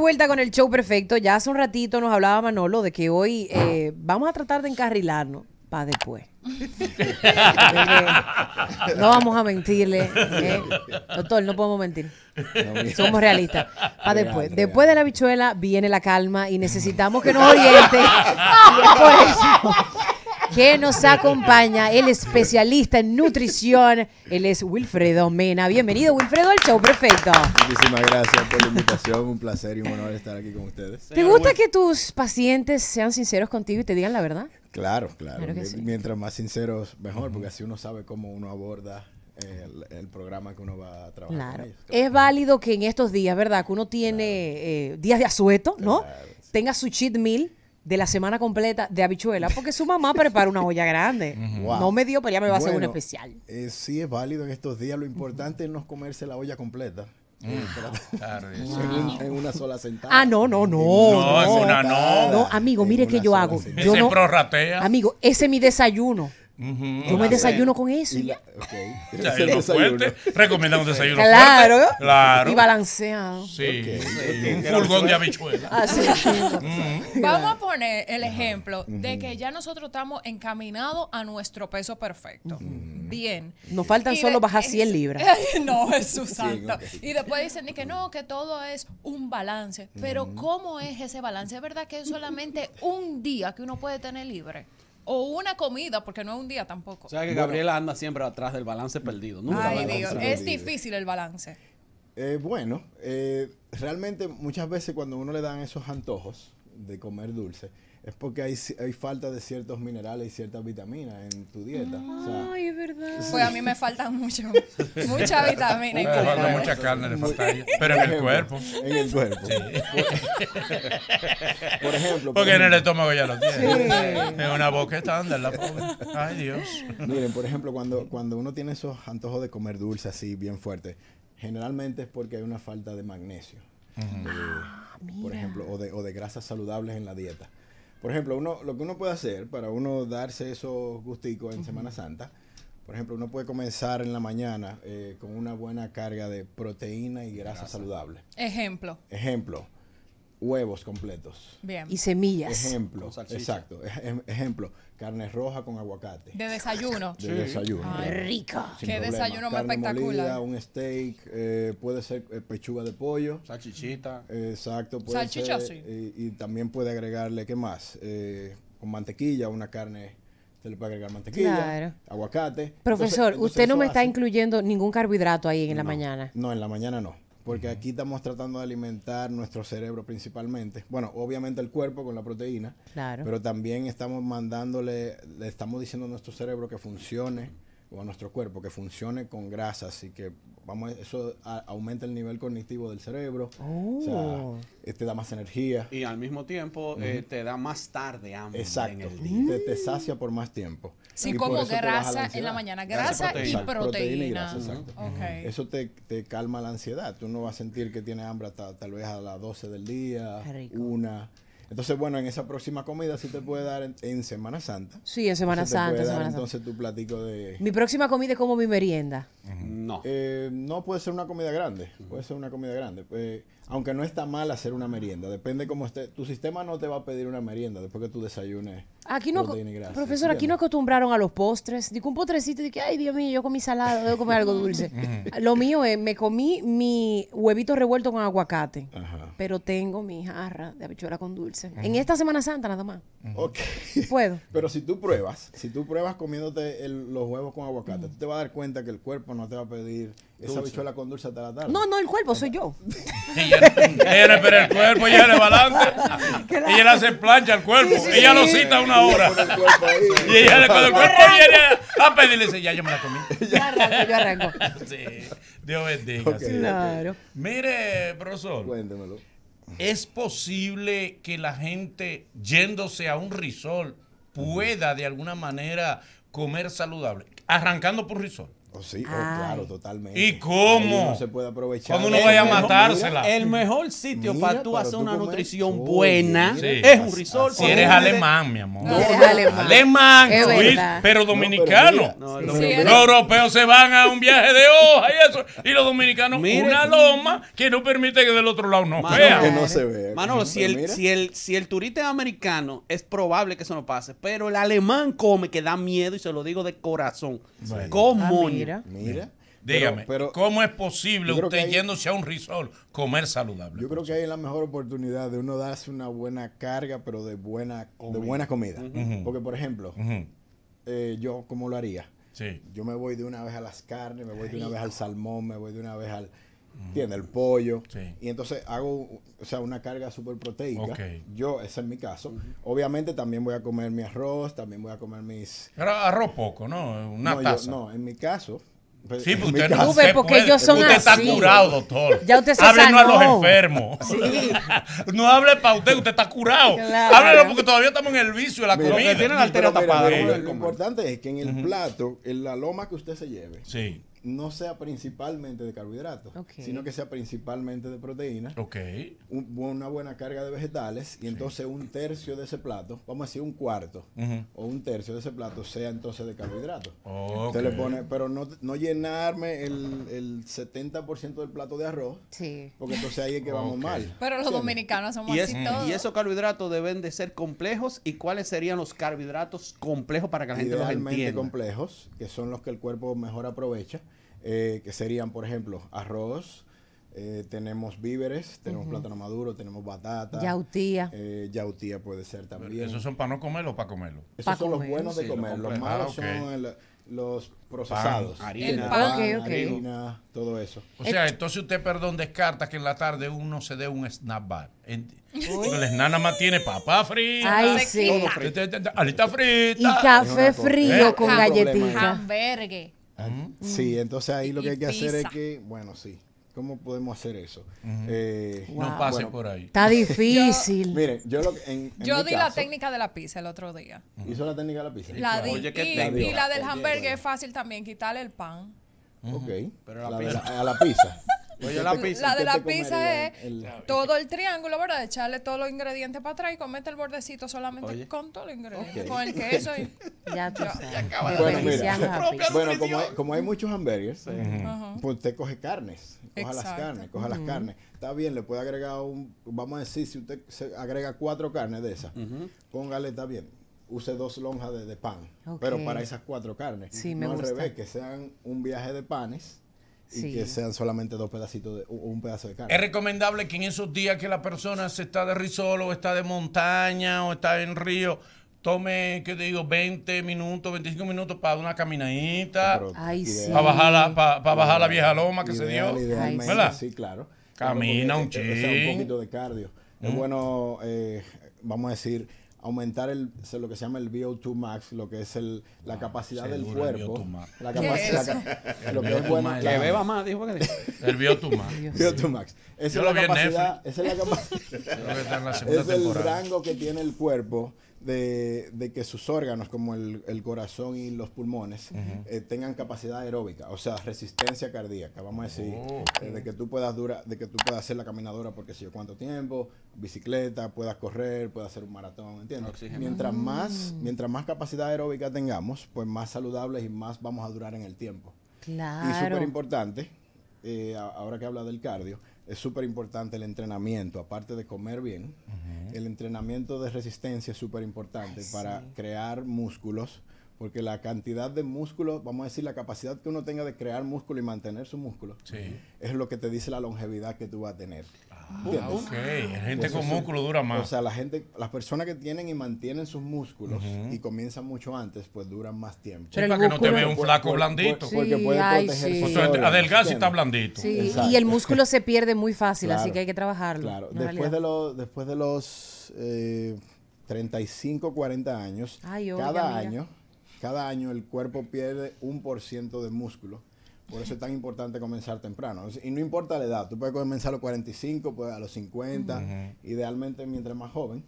vuelta con el show perfecto. Ya hace un ratito nos hablaba Manolo de que hoy eh, vamos a tratar de encarrilarnos para después. no vamos a mentirle. ¿eh? Doctor, no podemos mentir. Somos realistas. Para después. Después de la bichuela viene la calma y necesitamos que nos oriente. Y es por eso que nos acompaña el especialista en nutrición. Él es Wilfredo Mena. Bienvenido, Wilfredo, al show perfecto. Muchísimas gracias por la invitación. Un placer y un honor estar aquí con ustedes. ¿Te gusta que tus pacientes sean sinceros contigo y te digan la verdad? Claro, claro. Mientras más sinceros, mejor, porque así uno sabe cómo uno aborda el, programa que uno va a trabajar. Claro. Es válido que en estos días, ¿verdad? Que uno tiene eh, días de asueto, ¿no? Tenga su cheat meal de la semana completa de habichuela, porque su mamá prepara una olla grande. No me dio, pero ya me va a hacer un especial. Eh, sí, es válido en estos días. Lo importante es no comerse la olla completa. Mm, claro, en, una sola sentada. Ah, no, no, no. No, no, una no. No, amigo, mire que yo hago. Yo no, prorratea. Amigo, ese es mi desayuno. Yo me desayuno con eso. Y okay. fuerte. Recomienda un desayuno claro, fuerte. Claro. Y balanceado. Sí. Un furgón de habichuela. Así Vamos a poner el ejemplo de que ya nosotros estamos encaminados a nuestro peso perfecto. Bien. Nos faltan solo bajar 100 libras. no, Jesús santo. Y después dicen que no, que todo es un balance. Pero ¿cómo es ese balance? ¿Es verdad que es solamente un día que uno puede tener libre? O una comida, porque no es un día tampoco. O sea que Gabriela anda siempre atrás del balance perdido. Ay, Dios, es difícil el balance. Eh, bueno, eh, realmente muchas veces cuando uno le dan esos antojos de comer dulce, es porque hay, hay falta de ciertos minerales y ciertas vitaminas en tu dieta. Ay, es verdad. Pues a mí me faltan mucho, mucha vitamina. Me falta mucha carne, le falta Pero en el cuerpo. En el cuerpo. Por, ejemplo. Porque en el estómago ya lo tiene. En una boca estándar, la pobre. Ay, Dios. Miren, por ejemplo, cuando, cuando uno tiene esos antojos de comer dulce así, bien fuerte, generalmente es porque hay una falta de magnesio. Ah, por ejemplo, o de, o de grasas saludables en la dieta. Por ejemplo, uno, lo que uno puede hacer para uno darse esos gusticos en Semana Santa, por ejemplo, uno puede comenzar en la mañana eh, con una buena carga de proteína y grasa, saludable. Ejemplo. Ejemplo huevos completos. Bien. Y semillas. Ejemplo, exacto. ejemplo, carne roja con aguacate. De desayuno. De desayuno. Ay, rico. Qué desayuno más espectacular. un steak, eh, puede ser eh, pechuga de pollo. Salchichita. exacto. Puede Salchicha, sí. Y, también puede agregarle, ¿qué más? Eh, con mantequilla, una carne se le puede agregar mantequilla, claro. aguacate. Profesor, usted no me está incluyendo ningún carbohidrato ahí en la mañana. No, en la mañana no porque aquí estamos tratando de alimentar nuestro cerebro principalmente. Bueno, obviamente el cuerpo con la proteína, claro. pero también estamos mandándole, le estamos diciendo a nuestro cerebro que funcione, o a nuestro cuerpo, que funcione con grasas y que vamos eso aumenta el nivel cognitivo del cerebro, o sea, oh. eh, te da más energía. Y al mismo tiempo eh, te da más tarde hambre Exacto, en el día. Te, te, sacia por más tiempo. Sí, como grasa en la mañana, grasa, y proteína. Eso te, te, calma la ansiedad. Tú no vas a sentir que tienes hambre hasta tal vez a las 12 del día, una. Entonces, bueno, en esa próxima comida sí te puede dar en, Semana Santa. Sí, en Semana Santa. entonces tu platico de... Mi próxima comida es como mi merienda. No. Eh, no puede ser una comida grande. Puede ser una comida grande. Pues, aunque no está mal hacer una merienda. Depende cómo esté. Tu sistema no te va a pedir una merienda después que tú desayunes. Aquí no, profesor, aquí no acostumbraron a los postres. Digo, un postrecito y que, ay, Dios mío, yo comí salado, debo comer algo dulce. Lo mío es, me comí mi huevito revuelto con aguacate. Pero tengo mi jarra de habichuela con dulce. En esta Semana Santa nada más. Ok. Puedo. Pero si tú pruebas, si tú pruebas comiéndote los huevos con aguacate, tú te vas a dar cuenta que el cuerpo no te va a pedir esa bichuela con dulce hasta la tarde. No, no, el cuerpo soy yo. ella, no el cuerpo, ella le balance. ella le hace plancha al cuerpo. ella lo cita una hora. y ella cuando el cuerpo viene a pedirle, dice, ya yo me la comí. Ya arranco, yo arranco. Sí, Dios bendiga. Claro. Mire, profesor. Cuéntemelo. ¿Es posible que la gente yéndose a un risol pueda de alguna manera comer saludable? Arrancando por risol. Oh, sí, oh, claro, totalmente. ¿Y cómo? Uno se puede aprovechar. Uno El vaya a mejor- matársela. El mejor sitio Mira, para tú hacer tú una comer. nutrición Oye, buena. Sí. es un resort. Si eres alemán, mi amor. No, eres alemán. Alemán, Luis, pero No, dominicano. pero mira, No, Sí, no, sí, no, eres- Los europeos se van a un viaje de hoja y eso. Y los dominicanos, una loma que no permite que del otro lado no Mano, vean. que no se ve. Manolo, si el, si, el, si el turista es americano, es probable que eso no pase. Pero el alemán come que da miedo y se lo digo de corazón. Bueno. Moño. Mira. Mira. Dígame, Pero, pero ¿cómo es posible usted hay- yéndose a un resort comer saludable? yo creo que hay la mejor oportunidad de uno darse una buena carga, pero de buena, de buena comida. Porque, por ejemplo, eh, yo, ¿cómo lo haría? Sí. Yo me voy de una vez a las carnes, me voy de una vez al salmón, me voy de una vez al, ¿entiendes? El pollo. Sí. Y entonces hago, o sea, una carga súper proteica. Ok. Yo, ese es mi caso. Obviamente también voy a comer mi arroz, también voy a comer mis... Pero arroz poco, ¿no? Una no, yo- taza. no, en mi caso... pues, Sí, pues mi usted no se porque puede. ellos son Usted está así. curado, doctor. Ya usted se Háblenos a los sanó. enfermos. Sí. no hable para usted, usted está curado. Claro. Háblelo porque todavía estamos en el vicio de la Mira, comida. tiene la mira, tapada, mira, ¿no? lo- Lo importante es que en el plato, en la loma que usted se lleve, Sí, no sea principalmente de carbohidratos, sino que sea principalmente de proteína, ok. un- una buena carga de vegetales y entonces un tercio de ese plato, vamos a decir un cuarto o un tercio de ese plato sea entonces de carbohidratos. Usted le pone, pero no, no llenarme el, el 70% del plato de arroz, Sí. porque entonces ahí es que vamos mal. Pero los dominicanos somos Y, así es- todos. y esos carbohidratos deben de ser complejos. ¿Y cuáles serían los carbohidratos complejos para que la gente los Idealmente entienda? complejos, que son los que el cuerpo mejor aprovecha, eh, que serían, por ejemplo, arroz, eh, tenemos víveres, tenemos plátano maduro, tenemos batata. Yautía. eh, yautía puede ser también. ¿Esos son para no comerlo o para comerlo? Esos pa' son los buenos de Sí, los comer. Los malos Ah, son el- los procesados. Pan, harina. Pan, harina, todo eso. O sea, entonces usted, perdón, descarta que en la tarde uno se dé un snack bar. El snack nada más tiene papa frita, Ay, sí. te- te- te- alita Y frita. café Es una frío con Eh, galletita. Sí, entonces ahí lo que hay que hacer es que, bueno, sí. ¿Cómo podemos hacer eso? Eh, No pase bueno, por ahí. Está difícil. Miren, yo lo que en, en Yo mi di la técnica de la pizza el otro día. Hizo la técnica de la pizza. La di. Oye, ¿qué y, técnica? y la del hamburger es fácil también, quitarle el pan. Ok. Pero la La pizza. la- a la pizza. Oye, ¿Qué la te- pizza. La de la pizza es el- todo el triángulo, ¿verdad? Echarle todos los ingredientes para atrás y comete el bordecito solamente Oye. con todos los ingredientes. Con el queso y... Ya tú sabes. Bueno, mira. Bueno, como hay, como hay muchos hamburgers, Ajá. pues usted coge carnes. Coja las carnes, coja las carnes. Está bien, le puede agregar un, vamos a decir, si usted se agrega cuatro carnes de esas, póngale, está bien, use dos lonjas de, de pan, pero para esas cuatro carnes. Sí, me no gusta. al revés, que sean un viaje de panes y Sí. que sean solamente dos pedacitos de, o un pedazo de carne. Es recomendable que en esos días que la persona se está de risol o está de montaña o está en río, tome, ¿qué te digo? 20 minutos, 25 minutos para una caminadita, Ay, sí. para bajar la, para, bajar la vieja loma que se dio. ¿Verdad? Sí, claro. Camina un porque, o sea, chin. un poquito de cardio. Es bueno, eh, vamos a decir, aumentar el, lo que se llama el VO2 max, lo que es el, la capacidad ese del el cuerpo. VO2 max. La ¿Qué capacidad, lo que es bueno. Que beba más, dijo que El vio tu más. VO2 max. Esa es la capacidad, esa es la capacidad. Es el rango que tiene el cuerpo de, de que sus órganos, como el, el corazón y los pulmones, eh, tengan capacidad aeróbica, o sea, resistencia cardíaca, vamos a decir, Oh, eh, de que tú puedas dura, de que tú puedas hacer la caminadora porque sé yo cuánto tiempo, bicicleta, puedas correr, puedas hacer un maratón, ¿entiendes? Oxígeno. Mientras más, mientras más capacidad aeróbica tengamos, pues más saludables y más vamos a durar en el tiempo. Y súper Claro. importante, eh, ahora que habla del cardio, es súper importante el entrenamiento, aparte de comer bien, el entrenamiento de resistencia es súper importante para crear músculos, porque la cantidad de músculos, vamos a decir, la capacidad que uno tenga de crear músculo y mantener su músculo, Sí. es lo que te dice la longevidad que tú vas a tener. Ah, ¿Entiendes? ok. Gente con músculo dura O más. sea, la gente, las personas que tienen y mantienen sus músculos y comienzan mucho antes, pues duran más tiempo. Sí, para que no te vea un flaco por- blandito. por- porque Sí, puede ay, proteger sí. O sea, adelgaza y está blandito. Sí, Exacto. y el músculo se pierde muy fácil, así Claro. que hay que trabajarlo. Claro, después de, los, después de los eh, 35, 40 años, Ay, oiga, cada mira. año, cada año el cuerpo pierde un por ciento de músculo Por eso es tan importante comenzar temprano. Y no importa la edad, tú puedes comenzar a los 45, puedes a los 50, idealmente mientras más joven.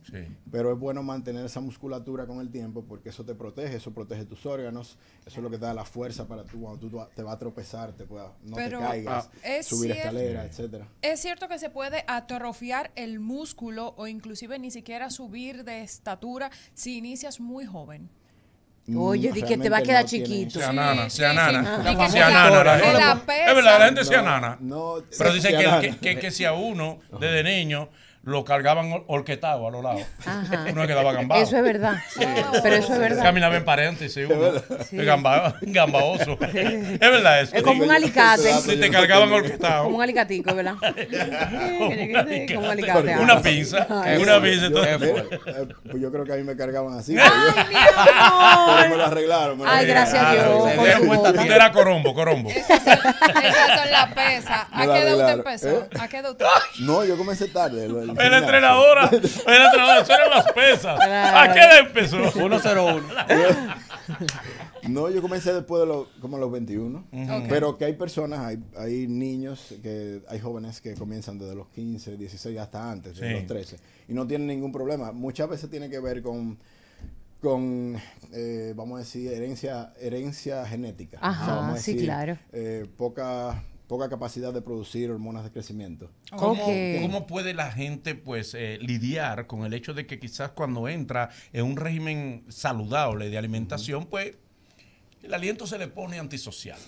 Pero es bueno mantener esa musculatura con el tiempo porque eso te protege, eso protege tus órganos, eso es lo que te da la fuerza para tú cuando tú te vas a tropezar, te puedas, no te caigas, ah, subir escaleras, etcétera. Es cierto que se puede atrofiar el músculo o inclusive ni siquiera subir de estatura si inicias muy joven. Oye, di que te va a quedar chiquito. Sea nana, sea nana. Sea nana. Es verdad, la gente sea nana. Pero dicen que, que, que si a uno, desde niño, lo cargaban orquetado a los lados. Ajá. Uno quedaba gambado. Eso es verdad. Pero eso es verdad. Caminaba en paréntesis uno. Sí. Gamba, gambaoso. Es verdad eso. Es como un alicate. Si te cargaban orquetado. Como un alicatico, ¿verdad? como un alicate. Una pinza. Una pinza. Eh, pues yo creo que a mí me cargaban así. Pero me lo arreglaron. Ay, gracias a Dios. Usted era corombo, corombo. Esas son las pesas. ¿A qué edad usted empezó? ¿Eh? ¿A qué edad usted? No, yo comencé tarde. La entrenadora, la entrenadora, eso eran las pesas. ¿A qué edad empezó? 101. No, yo comencé después de los, como los 21. Pero que hay personas, hay, hay niños, que hay jóvenes que comienzan desde los 15, 16 hasta antes, de los 13. Y no tienen ningún problema. Muchas veces tiene que ver con con, eh, vamos a decir, herencia, herencia genética. Ajá, sí, claro. Eh, poca poca capacidad de producir hormonas de crecimiento. ¿Cómo, puede la gente pues eh, lidiar con el hecho de que quizás cuando entra en un régimen saludable de alimentación, pues el aliento se le pone antisocial.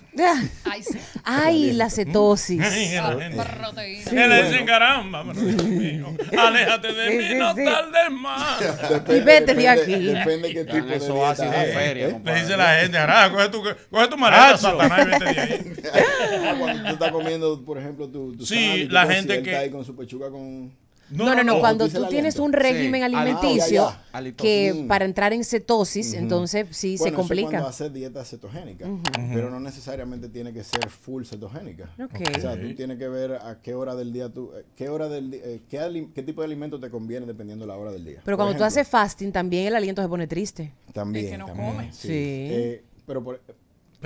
Ay, sí. Ay la cetosis. la proteína. Sí, le dicen, caramba, mío, aléjate de mí, no tardes más. y vete de aquí. Depende qué tipo de eso hace de feria. ¿eh? Le dice la gente, ahora coge tu, coge tu maleta, Satanás, y vete de ahí. Cuando tú estás comiendo, por ejemplo, tu, tu Sí, la gente que... ahí con su pechuga con no, no, no, cuando tú tienes un régimen alimenticio que para entrar en cetosis, entonces sí se complica. Eso cuando haces dieta cetogénica, pero no necesariamente tiene que ser full cetogénica. O sea, tú tienes que ver a qué hora del día tú, eh, qué hora del eh, qué, qué, tipo de alimento te conviene dependiendo de la hora del día. Pero cuando tú haces fasting, también el aliento se pone triste. También. Es que no come. Sí. Eh, pero por,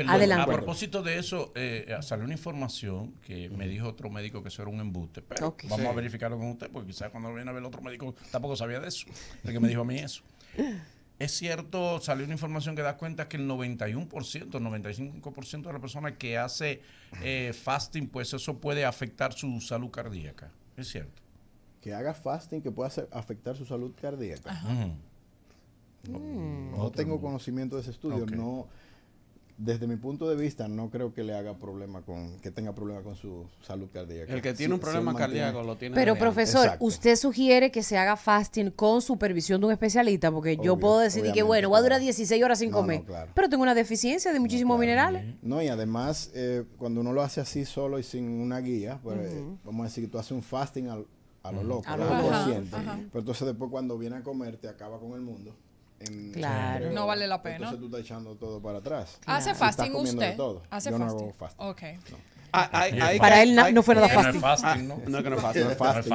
a propósito de eso, eh, salió una información que me dijo otro médico que eso era un embuste. Pero vamos a verificarlo con usted, porque quizás cuando viene a ver el otro médico tampoco sabía de eso. El que me dijo a mí eso. Es cierto, salió una información que da cuenta que el 91%, 95% de la persona que hace eh, fasting, pues eso puede afectar su salud cardíaca. Es cierto. Que haga fasting que pueda afectar su salud cardíaca. No, tengo conocimiento de ese estudio. No desde mi punto de vista, no creo que le haga problema con, que tenga problema con su salud cardíaca. El que tiene un problema cardíaco lo tiene. Pero profesor, usted sugiere que se haga fasting con supervisión de un especialista, porque yo puedo decir que bueno, voy a durar 16 horas sin comer, pero tengo una deficiencia de muchísimos minerales. No, y además, eh, cuando uno lo hace así solo y sin una guía, pues, vamos a decir que tú haces un fasting a lo loco, a lo pero entonces después cuando viene a comer te acaba con el mundo claro. no vale la pena. Entonces tú estás echando todo para atrás. ¿Hace fasting usted? ¿Hace Yo fasting? no hago fasting. Ok. Ah, para él no fue nada fácil. No, no, que no es fácil.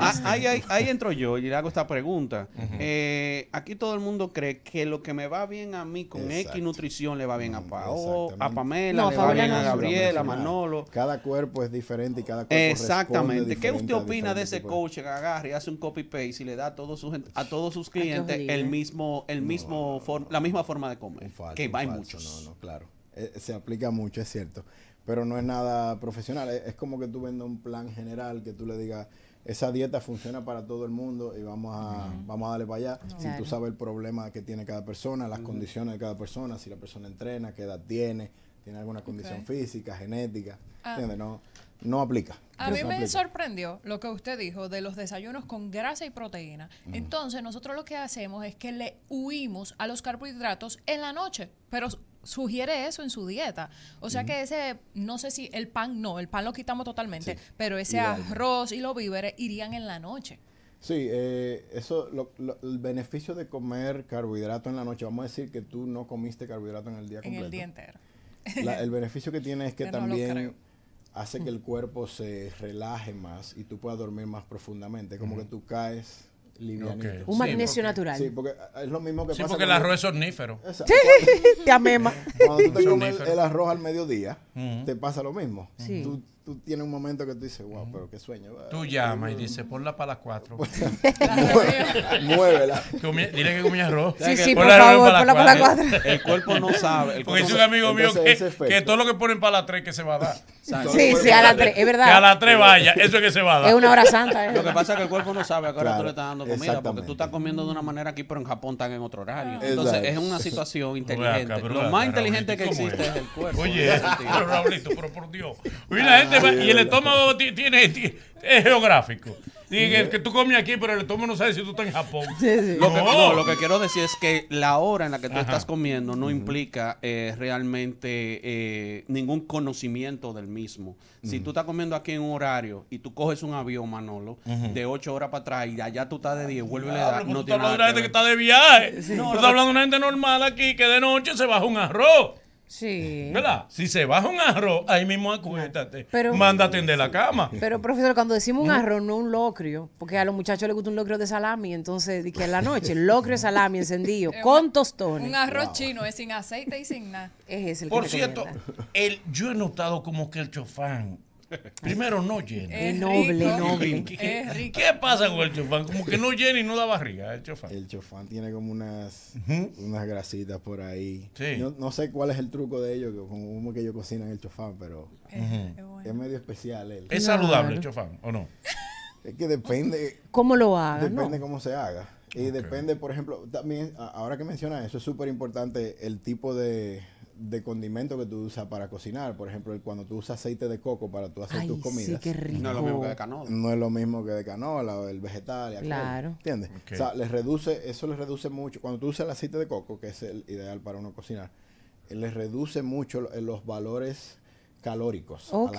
Ahí, entro yo y le hago esta pregunta. Eh, aquí todo el mundo cree que lo que me va bien a mí con X nutrición le va bien a Pao, a Pamela, le va bien a Gabriela, a Manolo. Cada cuerpo es diferente y cada cuerpo Exactamente. ¿Qué usted opina de ese coach que agarra y hace un copy paste y le da a todos sus, a todos sus clientes el mismo, el mismo la misma forma de comer? que hay muchos. No, no, claro. Eh, se aplica mucho, es cierto pero no es nada profesional. Es, como que tú vendas un plan general que tú le digas, esa dieta funciona para todo el mundo y vamos a, vamos a darle para allá. Si tú sabes el problema que tiene cada persona, las condiciones de cada persona, si la persona entrena, qué edad tiene, tiene alguna condición física, genética, ah. No, no aplica. A mí me sorprendió lo que usted dijo de los desayunos con grasa y proteína. Entonces, nosotros lo que hacemos es que le huimos a los carbohidratos en la noche, pero sugiere eso en su dieta. O sea que ese, no sé si el pan, no, el pan lo quitamos totalmente, pero ese arroz y los víveres irían en la noche. Sí, eh, eso, el beneficio de comer carbohidrato en la noche, vamos a decir que tú no comiste carbohidrato en el día completo. En el día entero. el beneficio que tiene es que también hace que el cuerpo se relaje más y tú puedas dormir más profundamente. Como que tú caes Un magnesio natural. Sí, porque es lo mismo que sí, porque el arroz es ornífero. Sí, te amema. Cuando tú te comes el, arroz al mediodía, te pasa lo mismo. Sí tú tienes un momento que tú dices, wow, pero qué sueño. Tú llamas y dices, ponla para las cuatro. Muévela. dile que comía arroz. Sí, sí, por favor, ponla para las cuatro. El cuerpo no sabe. Porque dice un amigo mío que, todo lo que ponen para las tres que se va a dar. Sí, sí, a las tres, es verdad. Que a las tres vaya, eso es que se va a dar. Es una hora santa. Lo que pasa es que el cuerpo no sabe a qué hora tú le estás dando comida, porque tú estás comiendo de una manera aquí, pero en Japón están en otro horario. Entonces es una situación inteligente. Lo más inteligente que existe es el cuerpo. Oye, pero Raulito, pero por Dios. la gente y el estómago tiene, es geográfico. que, que, tú comes aquí, pero el estómago no sabe si tú estás en Japón. Lo, que, no, lo que quiero decir es que la hora en la que tú estás comiendo no implica eh, realmente eh, ningún conocimiento del mismo. Si tú estás comiendo aquí en un horario y tú coges un avión, Manolo, de 8 horas para atrás y allá tú estás de 10, vuelve a dar. No, tú estás hablando de una gente que está de viaje. tú estás hablando de una gente normal aquí que de noche se baja un arroz. Sí. ¿Verdad? Si se baja un arroz, ahí mismo acuéstate. Pero, Mándate de la cama. Pero, profesor, cuando decimos un arroz, no un locrio, porque a los muchachos les gusta un locrio de salami, entonces, que en la noche, locrio de salami encendido, con tostones. Un arroz chino, es sin aceite y sin nada. Es el Por cierto, el, yo he notado como que el chofán Primero, no llena. Es noble, noble. ¿Qué, ¿Qué, pasa con el chofán? Como que no llena y no da barriga el chofán. El chofán tiene como unas, unas grasitas por ahí. No, sé cuál es el truco de ellos, como que ellos cocinan el chofán, pero es medio especial. Él. ¿Es saludable el chofán o no? Es que depende. ¿Cómo lo haga? Depende cómo se haga. Y depende, por ejemplo, también, ahora que mencionas eso, es súper importante el tipo de, de condimento que tú usas para cocinar. Por ejemplo, cuando tú usas aceite de coco para tú hacer tus comidas. No es lo mismo que de canola. No es lo mismo que de canola o el vegetal. claro. ¿Entiendes? O sea, les reduce, eso les reduce mucho. Cuando tú usas el aceite de coco, que es el ideal para uno cocinar, les reduce mucho los valores calóricos. Ok.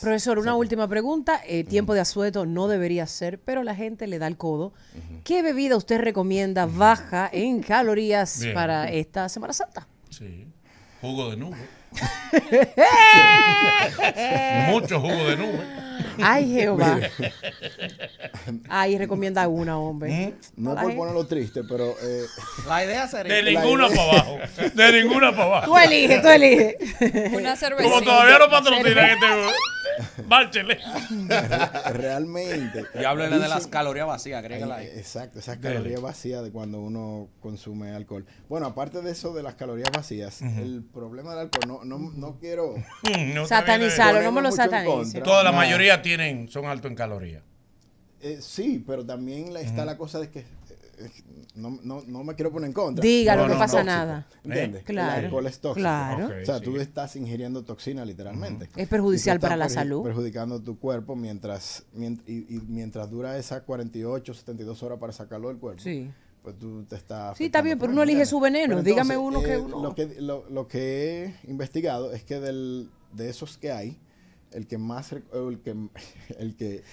Profesor, una última pregunta. Eh, tiempo de asueto no debería ser, pero la gente le da el codo. ¿Qué bebida usted recomienda baja en calorías para esta Semana Santa? Sí. Jugo de nube. Mucho jugo de nube. Ay, Jehová. Ay, recomienda una, hombre. ¿Mm? No por ponerlo triste, pero. Eh, la idea sería. De ninguna para abajo. De ninguna para abajo. Tú eliges, tú eliges. Una cerveza. Como todavía no patrocinan este. Márchele. Realmente. Y háblele de las calorías vacías, agrégala ahí. Exacto, esas calorías vacías de cuando uno consume alcohol. Bueno, aparte de eso de las calorías vacías, el problema del alcohol, no, no, no quiero no satanizarlo, no me lo satanice. Toda la mayoría tienen, son altos en calorías. Eh, sí, pero también está la cosa de que no, no, no, me quiero poner en contra. Dígalo, no, pasa nada. ¿Entiendes? Claro. El alcohol es tóxico. Claro. o sea, tú estás ingiriendo toxina literalmente. Es perjudicial para la salud. Perjudicando tu cuerpo mientras, y, mientras dura esas 48, 72 horas para sacarlo del cuerpo. Sí. Pues tú te estás. Sí, está bien, pero uno elige su veneno. Dígame uno que eh, uno. Lo que, lo, lo que he investigado es que del, de esos que hay, el que más. El que, el que,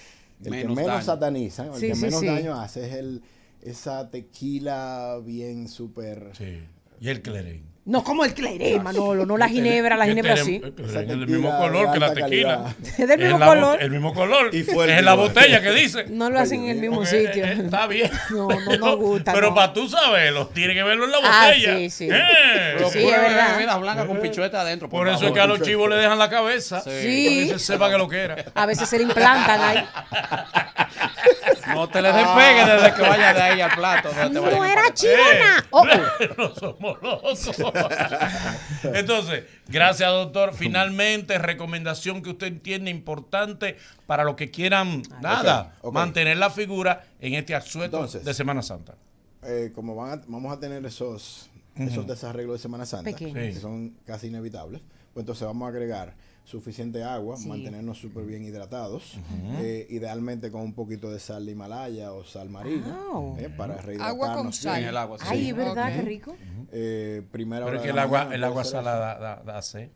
el menos, que menos sataniza, el que menos daño hace es el esa tequila bien súper... Sí. Y el clerén. No como el clerén, Manolo, no la ginebra, la ginebra sí. Es del mismo color que la tequila. Es del mismo color. El mismo color. Y es la botella que dice. No lo hacen en el mismo sitio. Eh, está bien. No, no nos gusta. Pero para tú saberlo, tiene que verlo en la ah, botella. Ah, sí, sí. Eh. sí, es verdad. Blanca con pichueta adentro. Por, eso es que a los chivos le dejan la cabeza. Sí. Para que se sepa que lo que era. A veces se le implantan ahí. No te le despegue desde que vaya de ahí al plato. No, era chivona. Oh, oh. no somos locos. Entonces, gracias, doctor. Finalmente, recomendación que usted entiende importante para los que quieran, nada, mantener la figura en este asueto de Semana Santa. Eh, como van vamos a tener esos, esos desarreglos de Semana Santa, que son casi inevitables, pues entonces vamos a agregar suficiente agua, mantenernos súper bien hidratados, eh, idealmente con un poquito de sal de Himalaya o sal marina, eh, para rehidratarnos. Agua con sal. el agua, Ay, ¿verdad? Qué rico. Eh, primera Pero es que el agua, el agua salada da, da, sed.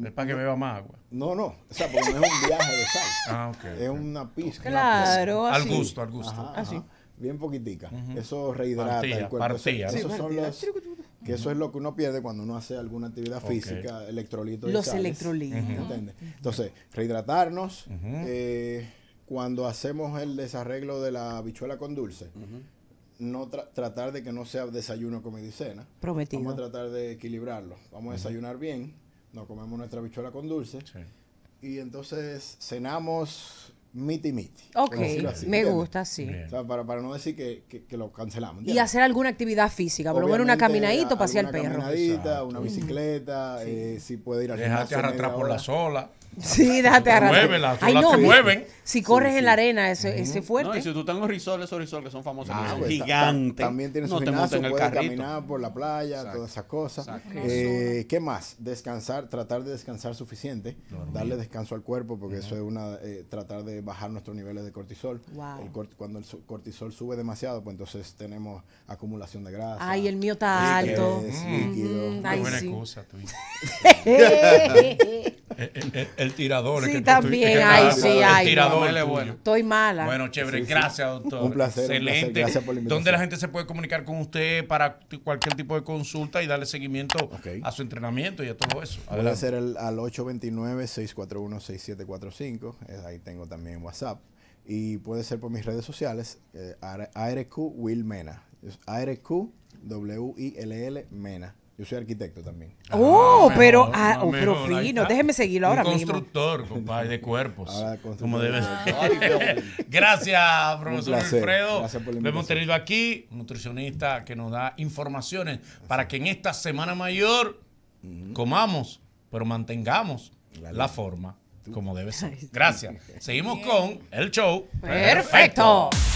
Es para que beba más agua. No, no. O sea, porque no es un viaje de sal. Ah, ok. Es una pizca. Claro, Al gusto, al gusto. así. Bien poquitica. Eso rehidrata el cuerpo. Partía. esos son los que eso es lo que uno pierde cuando uno hace alguna actividad física, electrolitos. Los electrolitos. Entonces, rehidratarnos, cuando hacemos el desarreglo de la bichuela con dulce, no tratar de que no sea desayuno, comida y cena. Prometido. Vamos a tratar de equilibrarlo. Vamos a desayunar bien, nos comemos nuestra bichuela con dulce. Y entonces cenamos miti miti. Ok, me gusta, sí. O sea, para, para, no decir que, que, lo cancelamos. Y hacer alguna actividad física, por lo menos una caminadita para pasear el perro. Una caminadita, una bicicleta, eh, si puede ir al Dejate arrastrar por la sola. Sí, déjate agarrar. Muévela, Ay, no, te mueven. Si corres en la arena, ese, ese fuerte. No, y si tú estás en risol, esos risol que son famosos, ah, son gigantes. También tienes no su gimnasio, en el puedes caminar por la playa, todas esas cosas. Eh, ¿Qué más? Descansar, tratar de descansar suficiente, darle descanso al cuerpo, porque eso es una, eh, tratar de bajar nuestros niveles de cortisol. El cuando el cortisol sube demasiado, pues entonces tenemos acumulación de grasa. Ay, el mío está alto. Líquido. Ay, buena sí. excusa, tú. el, tirador. Sí, también. ay, sí, el tirador. bueno. Estoy mala. Bueno, chévere. Gracias, doctor. Un placer. Excelente. Gracias por la ¿Dónde la gente se puede comunicar con usted para cualquier tipo de consulta y darle seguimiento a su entrenamiento y a todo eso? Puede hacer el, al 829-641-6745. Ahí tengo también WhatsApp. Y puede ser por mis redes sociales, eh, ARQ Will Mena. ARQ W-I-L-L Mena. Yo soy arquitecto también. Oh, ah, pero, ah, oh, pero fino. Déjeme seguirlo ahora mismo. Constructor, compadre, de cuerpos. como debe ser. Gracias, profesor Alfredo. Lo hemos tenido aquí, un nutricionista que nos da informaciones para que en esta semana mayor comamos, pero mantengamos la, forma como debe ser. Gracias. Seguimos con el show. Perfecto. Perfecto.